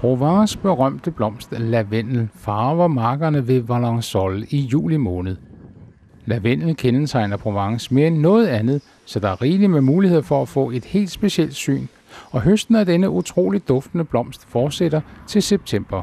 Provence berømte blomst lavendel farver markerne ved Valençol i juli måned. Lavendel kendetegner Provence mere end noget andet, så der er rigeligt med muligheder for at få et helt specielt syn, og høsten af denne utroligt duftende blomst fortsætter til september.